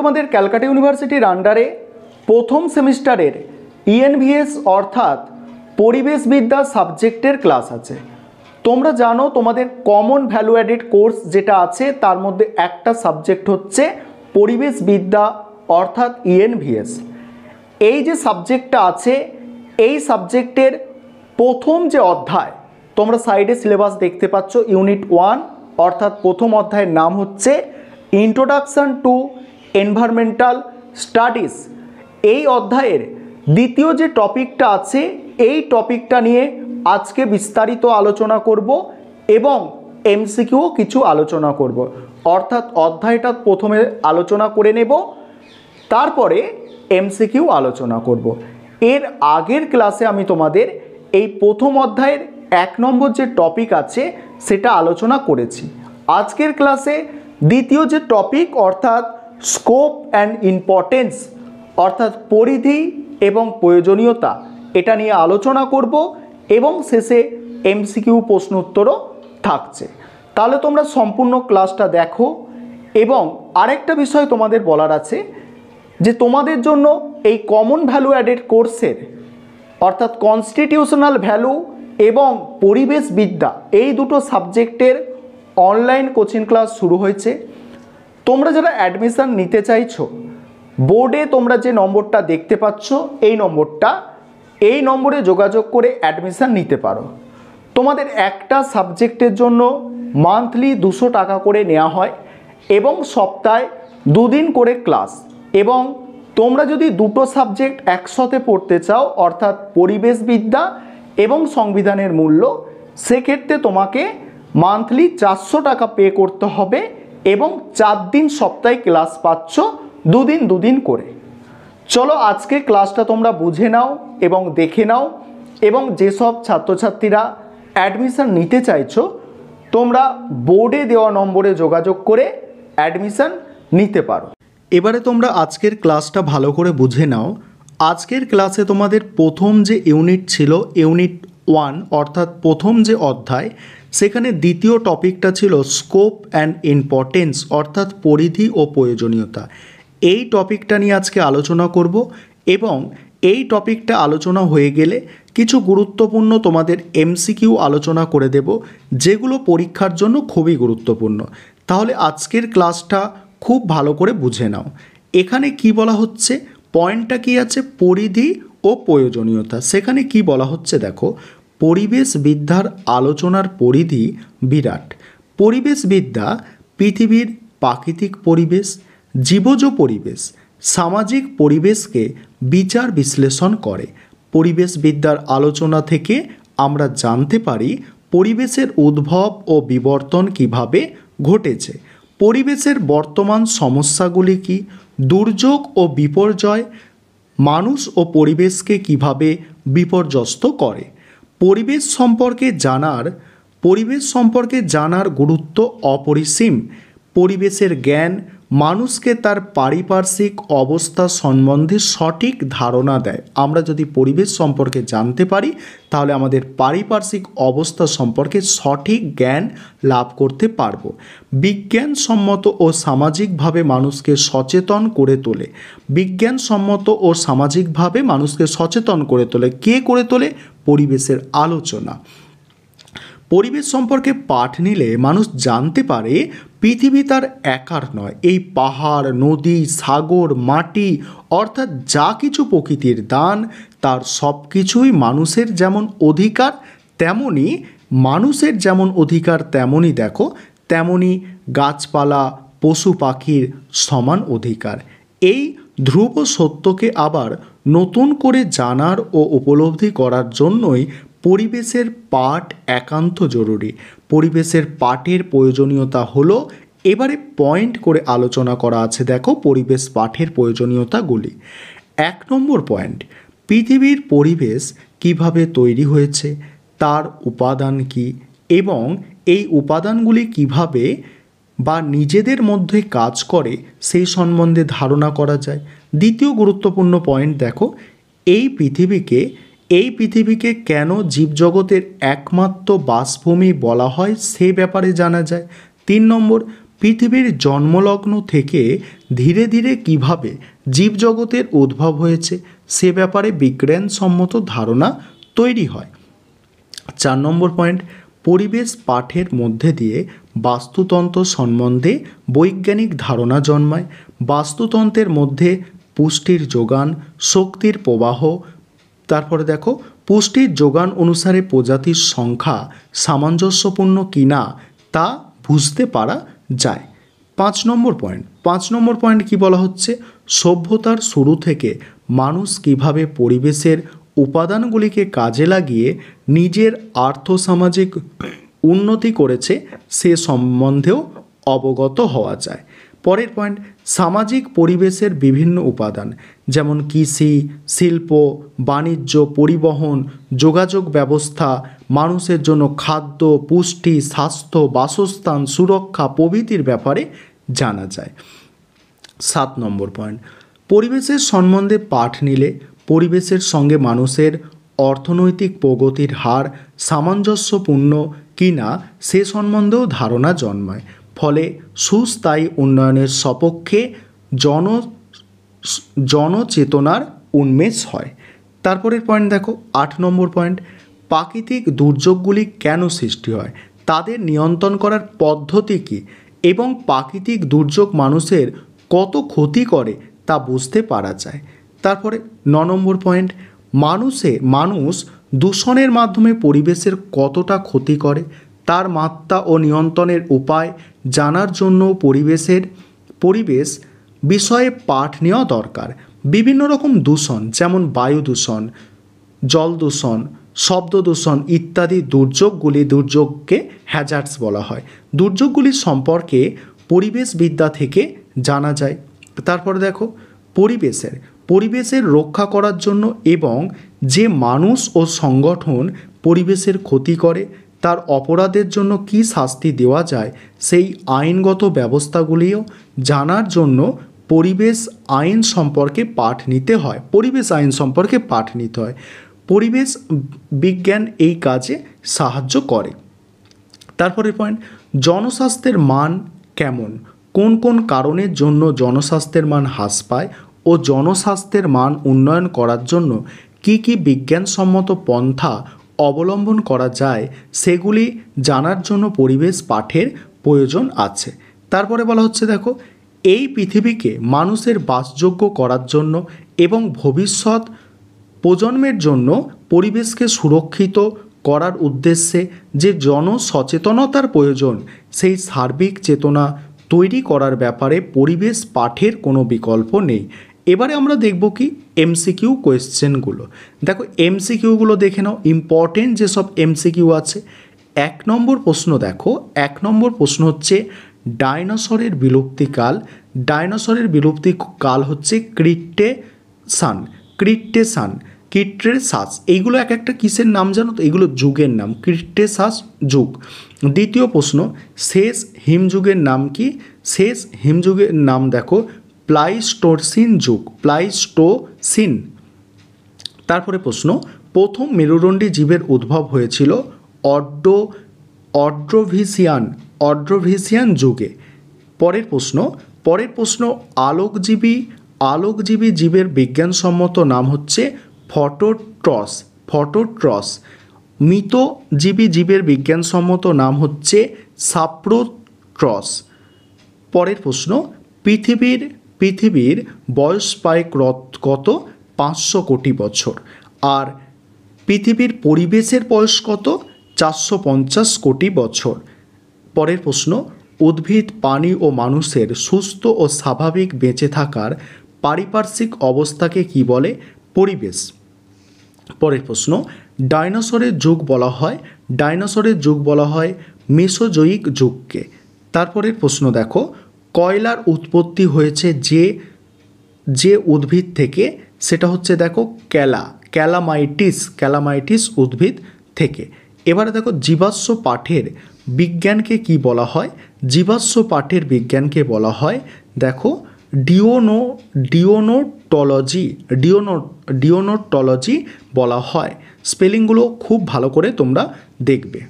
তোমাদের ক্যালকাটা ইউনিভার্সিটির আন্ডারে প্রথম সেমিস্টারের ইএনভিএস অর্থাৎ পরিবেশবিদ্যা সাবজেক্টের ক্লাস আছে। তোমরা জানো তোমাদের কমন ভ্যালু অ্যাডেড কোর্স যেটা আছে, তার মধ্যে একটা সাবজেক্ট হচ্ছে পরিবেশবিদ্যা অর্থাৎ ইএনভিএস এই যে সাবজেক্টটা আছে, এই সাবজেক্টের প্রথম যে অধ্যায়, তোমরা সাইডে সিলেবাস দেখতে পাচ্ছ ইউনিট ওয়ান অর্থাৎ প্রথম অধ্যায়ের নাম হচ্ছে ইন্ট্রোডাকশন টু এনভায়রনমেন্টাল স্টাডিজ এই অধ্যায়ের দ্বিতীয় যে টপিকটা আছে, এই টপিকটা নিয়ে আজকে বিস্তারিত আলোচনা করব এবং এমসিকিউ কিছু আলোচনা করব। অর্থাৎ অধ্যায়টা প্রথমে আলোচনা করে নেব, তারপরে এমসিকিউ আলোচনা করব। এর আগের ক্লাসে আমি তোমাদের এই প্রথম অধ্যায়ের এক নম্বর যে টপিক আছে, সেটা আলোচনা করেছি। আজকের ক্লাসে দ্বিতীয় যে টপিক, অর্থাৎ স্কোপ অ্যান্ড ইম্পর্টেন্স, অর্থাৎ পরিধি এবং প্রয়োজনীয়তা, এটা নিয়ে আলোচনা করব এবং শেষে এমসিকিউ প্রশ্ন উত্তরও থাকছে। তাহলে তোমরা সম্পূর্ণ ক্লাসটা দেখো এবং আরেকটা বিষয় তোমাদের বলার আছে যে তোমাদের জন্য এই কমন ভ্যালু অ্যাডেড কোর্সের অর্থাৎ কনস্টিটিউশনাল ভ্যালু এবং পরিবেশ বিদ্যা, এই দুটো সাবজেক্টের অনলাইন কোচিং ক্লাস শুরু হয়েছে। তোমরা যারা অ্যাডমিশান নিতে চাইছো বোর্ডে তোমরা যে নম্বরটা দেখতে পাচ্ছ, এই নম্বরটা, এই নম্বরে যোগাযোগ করে অ্যাডমিশান নিতে পারো। তোমাদের একটা সাবজেক্টের জন্য মান্থলি দুশো টাকা করে নেওয়া হয় এবং সপ্তাহে দুদিন করে ক্লাস এবং তোমরা যদি দুটো সাবজেক্ট একসাথে পড়তে চাও, অর্থাৎ পরিবেশবিদ্যা এবং সংবিধানের মূল্য, সেক্ষেত্রে তোমাকে মান্থলি চারশো টাকা পে করতে হবে এবং চার দিন সপ্তাহে ক্লাস পাচ্ছ, দুদিন দুদিন করে। চলো আজকে ক্লাসটা তোমরা বুঝে নাও এবং দেখে নাও এবং যেসব ছাত্রছাত্রীরা অ্যাডমিশান নিতে চাইছো, তোমরা বোর্ডে দেওয়া নম্বরে যোগাযোগ করে অ্যাডমিশান নিতে পারো। এবারে তোমরা আজকের ক্লাসটা ভালো করে বুঝে নাও। আজকের ক্লাসে তোমাদের প্রথম যে ইউনিট ছিল, ইউনিট ওয়ান, অর্থাৎ প্রথম যে অধ্যায় সেখানে দ্বিতীয় টপিকটা ছিল স্কোপ অ্যান্ড ইম্পর্টেন্স, অর্থাৎ পরিধি ও প্রয়োজনীয়তা। এই টপিকটা নিয়ে আজকে আলোচনা করব এবং এই টপিকটা আলোচনা হয়ে গেলে কিছু গুরুত্বপূর্ণ তোমাদের এমসিকিউ আলোচনা করে দেব, যেগুলো পরীক্ষার জন্য খুবই গুরুত্বপূর্ণ। তাহলে আজকের ক্লাসটা খুব ভালো করে বুঝে নাও। এখানে কি বলা হচ্ছে? পয়েন্টটা কি আছে? পরিধি ও প্রয়োজনীয়তা। সেখানে কি বলা হচ্ছে? দেখো পরিবেশবিদ্যার আলোচনার পরিধি বিরাট। পরিবেশবিদ্যা পৃথিবীর প্রাকৃতিক পরিবেশ, জীবজ পরিবেশ, সামাজিক পরিবেশকে বিচার বিশ্লেষণ করে। পরিবেশবিদ্যার আলোচনা থেকে আমরা জানতে পারি পরিবেশের উদ্ভব ও বিবর্তন কীভাবে ঘটেছে। পরিবেশের বর্তমান সমস্যাগুলি কি? দুর্যোগ ও বিপর্যয় মানুষ ও পরিবেশকে কীভাবে বিপর্যস্ত করে? পরিবেশ সম্পর্কে জানার, পরিবেশ সম্পর্কে জানার গুরুত্ব অপরিসীম। পরিবেশের জ্ঞান মানুষকে তার পারিপার্শ্বিক অবস্থা সম্বন্ধে সঠিক ধারণা দেয়। আমরা যদি পরিবেশ সম্পর্কে জানতে পারি, তাহলে আমাদের পারিপার্শ্বিক অবস্থা সম্পর্কে সঠিক জ্ঞান লাভ করতে পারব। বিজ্ঞানসম্মত ও সামাজিকভাবে মানুষকে সচেতন করে তোলে। বিজ্ঞানসম্মত ও সামাজিকভাবে মানুষকে সচেতন করে তোলে। কে করে তোলে? পরিবেশের আলোচনা। পরিবেশ সম্পর্কে পাঠ নিলে মানুষ জানতে পারে পৃথিবী তার একার নয়। এই পাহাড়, নদী, সাগর, মাটি, অর্থাৎ যা কিছু প্রকৃতির দান, তার সব কিছুই মানুষের যেমন অধিকার, তেমনি মানুষের যেমন অধিকার তেমনই দেখো, তেমনি গাছপালা, পশু পাখির সমান অধিকার। এই ধ্রুব সত্যকে আবার নতুন করে জানার ও উপলব্ধি করার জন্যই পরিবেশের পাঠ একান্ত জরুরি। পরিবেশের পাঠের প্রয়োজনীয়তা হলো, এবারে পয়েন্ট করে আলোচনা করা আছে দেখো পরিবেশ পাঠের প্রয়োজনীয়তাগুলি। এক নম্বর পয়েন্ট, পৃথিবীর পরিবেশ কীভাবে তৈরি হয়েছে, তার উপাদান কি এবং এই উপাদানগুলি কীভাবে বা নিজেদের মধ্যে কাজ করে সেই সম্বন্ধে ধারণা করা যায়। দ্বিতীয় গুরুত্বপূর্ণ পয়েন্ট দেখো, এই পৃথিবীকে এই পৃথিবীকে কেন জীবজগতের একমাত্র বাসভূমি বলা হয় সে ব্যাপারে জানা যায়। তিন নম্বর, পৃথিবীর জন্মলগ্ন থেকে ধীরে ধীরে কীভাবে জীবজগতের উদ্ভব হয়েছে সে ব্যাপারে বিজ্ঞানসম্মত ধারণা তৈরি হয়। চার নম্বর পয়েন্ট পরিবেশ পাঠের মধ্যে দিয়ে বাস্তুতন্ত্র সম্বন্ধে বৈজ্ঞানিক ধারণা জন্মায়। বাস্তুতন্ত্রের মধ্যে পুষ্টির যোগান, শক্তির প্রবাহ। তারপরে দেখো, পুষ্টির যোগান অনুসারে প্রজাতির সংখ্যা সামঞ্জস্যপূর্ণ কিনা তা বুঝতে পারা যায়। পাঁচ নম্বর পয়েন্ট। পাঁচ নম্বর পয়েন্ট কি বলা হচ্ছে? সভ্যতার শুরু থেকে মানুষ কীভাবে পরিবেশের উপাদানগুলিকে কাজে লাগিয়ে নিজের আর্থসামাজিক উন্নতি করেছে সে সম্বন্ধেও অবগত হওয়া যায়। পরের পয়েন্ট সামাজিক পরিবেশের বিভিন্ন উপাদান, যেমন কৃষি, শিল্প, বাণিজ্য, পরিবহন, যোগাযোগ ব্যবস্থা, মানুষের জন্য খাদ্য, পুষ্টি, স্বাস্থ্য, বাসস্থান, সুরক্ষা প্রভৃতির ব্যাপারে জানা যায়। সাত নম্বর পয়েন্ট পরিবেশের সম্বন্ধে পাঠ নিলে পরিবেশের সঙ্গে মানুষের অর্থনৈতিক প্রগতির হার সামঞ্জস্যপূর্ণ কি না সে সম্বন্ধেও ধারণা জন্মায়। ফলে সুস্থায়ী উন্নয়নের সপক্ষে জন জনচেতনার উন্মেষ হয়। তারপরের পয়েন্ট দেখো, আট নম্বর পয়েন্ট প্রাকৃতিক দুর্যোগগুলি কেন সৃষ্টি হয়? তাদের নিয়ন্ত্রণ করার পদ্ধতি কী? এবং প্রাকৃতিক দুর্যোগ মানুষের কত ক্ষতি করে তা বুঝতে পারা যায়। তারপরে ন নম্বর পয়েন্ট মানুষে, মানুষ দূষণের মাধ্যমে পরিবেশের কতটা ক্ষতি করে? তার মাত্রা ও নিয়ন্ত্রণের উপায় জানার জন্য পরিবেশের পরিবেশ বিষয়ে পাঠ নেওয়া দরকার। বিভিন্ন রকম দূষণ, যেমন বায়ু দূষণ, জল দূষণ, শব্দ দূষণ ইত্যাদি দুর্যোগগুলি দুর্যোগকে হ্যাজার্ডস বলা হয়। দুর্যোগগুলি সম্পর্কে পরিবেশবিদ্যা থেকে জানা যায়। তারপরে দেখো, পরিবেশের পরিবেশের রক্ষা করার জন্য এবং যে মানুষ ও সংগঠন পরিবেশের ক্ষতি করে তার অপরাধের জন্য কী শাস্তি দেওয়া যায় সেই আইনগত ব্যবস্থাগুলিও জানার জন্য পরিবেশ আইন সম্পর্কে পাঠ নিতে হয়। পরিবেশ আইন সম্পর্কে পাঠ নিতে হয়। পরিবেশ বিজ্ঞান এই কাজে সাহায্য করে। তারপরে পয়েন্ট জনস্বাস্থ্যের মান কেমন? কোন কোন কারণের জন্য জনস্বাস্থ্যের মান হ্রাস পায় ও জনস্বাস্থ্যের মান উন্নয়ন করার জন্য কি কি বিজ্ঞানসম্মত পন্থা অবলম্বন করা যায়, সেগুলি জানার জন্য পরিবেশ পাঠের প্রয়োজন আছে। তারপরে বলা হচ্ছে, দেখো, এই পৃথিবীকে মানুষের বাসযোগ্য করার জন্য এবং ভবিষ্যৎ প্রজন্মের জন্য পরিবেশকে সুরক্ষিত করার উদ্দেশ্যে যে জনসচেতনতার প্রয়োজন, সেই সার্বিক চেতনা তৈরি করার ব্যাপারে পরিবেশ পাঠের কোনো বিকল্প নেই। এবারে আমরা দেখব কি এমসিকিউ কোয়েশ্চেনগুলো দেখো এমসিকিউগুলো দেখে নাও ইম্পর্টেন্ট যেসব এমসিকিউ আছে। এক নম্বর প্রশ্ন দেখো, এক নম্বর প্রশ্ন হচ্ছে ডাইনোসরের বিলুপ্তিকাল ডাইনোসরের বিলুপ্তি কাল হচ্ছে ক্রিট্টেসান ক্রিট্টেসান ক্রিট্টেসাস এইগুলো এক একটা কিসের নাম জানো তো? এগুলো যুগের নাম ক্রিট্টেসাস যুগ। দ্বিতীয় প্রশ্ন, শেষ হিমযুগের নাম কি? শেষ হিমযুগের নাম দেখো প্লাইস্টোসিন যুগ, প্লাইস্টোসিন। তারপরে প্রশ্ন, প্রথম মেরুদণ্ডী জীবের উদ্ভব হয়েছিল অড্ডো অড্রোভিসিয়ান অড্রোভিসিয়ান যুগে। পরের প্রশ্ন পরের প্রশ্ন, আলোকজীবী আলোকজীবী জীবের বিজ্ঞানসম্মত নাম হচ্ছে ফটোট্রস ফটোট্রস। মৃতজীবী জীবের বিজ্ঞানসম্মত নাম হচ্ছে সাপ্রোট্রস। পরের প্রশ্ন, পৃথিবীর পৃথিবীর বয়স পায় কত? পাঁচশো কোটি বছর। আর পৃথিবীর পরিবেশের বয়স কত? চারশো পঞ্চাশ কোটি বছর। পরের প্রশ্ন, উদ্ভিদ পানি ও মানুষের সুস্থ ও স্বাভাবিক বেঁচে থাকার পারিপার্শ্বিক অবস্থাকে কি বলে? পরিবেশ। পরের প্রশ্ন, ডাইনোসরের যুগ বলা হয়। ডাইনোসরের যুগ বলা হয় মেসোজয়িক যুগকে। তারপরের প্রশ্ন দেখো কয়লার উৎপত্তি হয়েছে যে যে উদ্ভিদ থেকে, সেটা হচ্ছে দেখো ক্যালা, ক্যালামাইটিস ক্যালামাইটিস উদ্ভিদ থেকে। এবারে দেখো জীবাশ্ম পাঠের বিজ্ঞানকে কি বলা হয়? জীবাশ্ম পাঠের বিজ্ঞানকে বলা হয় দেখো ডিওনো, ডিওনোটলজি ডিওনো, ডিওনোটলজি বলা হয়। স্পেলিংগুলো খুব ভালো করে তোমরা দেখবে।